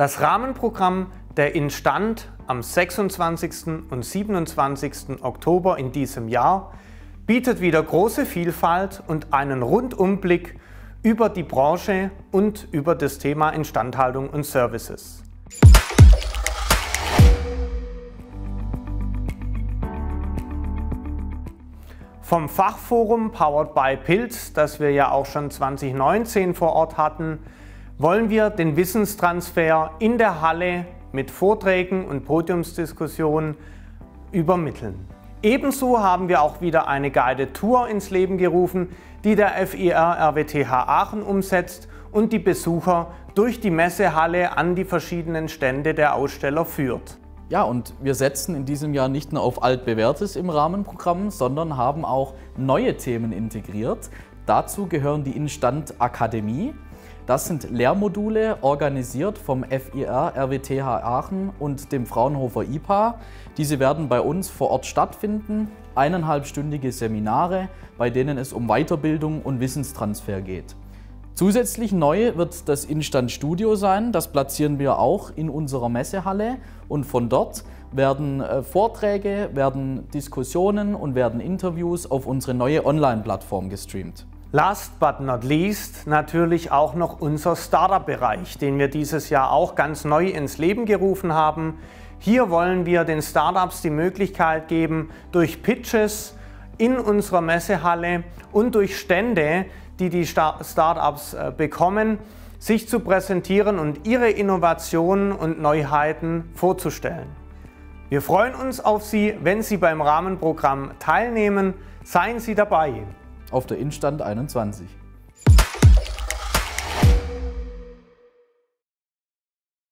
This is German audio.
Das Rahmenprogramm der Instand am 26. und 27. Oktober in diesem Jahr bietet wieder große Vielfalt und einen Rundumblick über die Branche und über das Thema Instandhaltung und Services. Vom Fachforum Powered by Pilz, das wir ja auch schon 2019 vor Ort hatten, wollen wir den Wissenstransfer in der Halle mit Vorträgen und Podiumsdiskussionen übermitteln. Ebenso haben wir auch wieder eine Guided Tour ins Leben gerufen, die der FIR RWTH Aachen umsetzt und die Besucher durch die Messehalle an die verschiedenen Stände der Aussteller führt. Ja, und wir setzen in diesem Jahr nicht nur auf altbewährtes im Rahmenprogramm, sondern haben auch neue Themen integriert. Dazu gehören die Instand Akademie, das sind Lehrmodule, organisiert vom FIR RWTH Aachen und dem Fraunhofer IPA. Diese werden bei uns vor Ort stattfinden, eineinhalbstündige Seminare, bei denen es um Weiterbildung und Wissenstransfer geht. Zusätzlich neu wird das Instand Studio sein, das platzieren wir auch in unserer Messehalle und von dort werden äh, Vorträge, werden Diskussionen und werden Interviews auf unsere neue Online-Plattform gestreamt. Last but not least natürlich auch noch unser Startup-Bereich, den wir dieses Jahr auch ganz neu ins Leben gerufen haben. Hier wollen wir den Startups die Möglichkeit geben, durch Pitches in unserer Messehalle und durch Stände, die die Startups äh, bekommen, sich zu präsentieren und ihre Innovationen und Neuheiten vorzustellen. Wir freuen uns auf Sie, wenn Sie beim Rahmenprogramm teilnehmen. Seien Sie dabei auf der Instand 21.